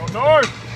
Go north!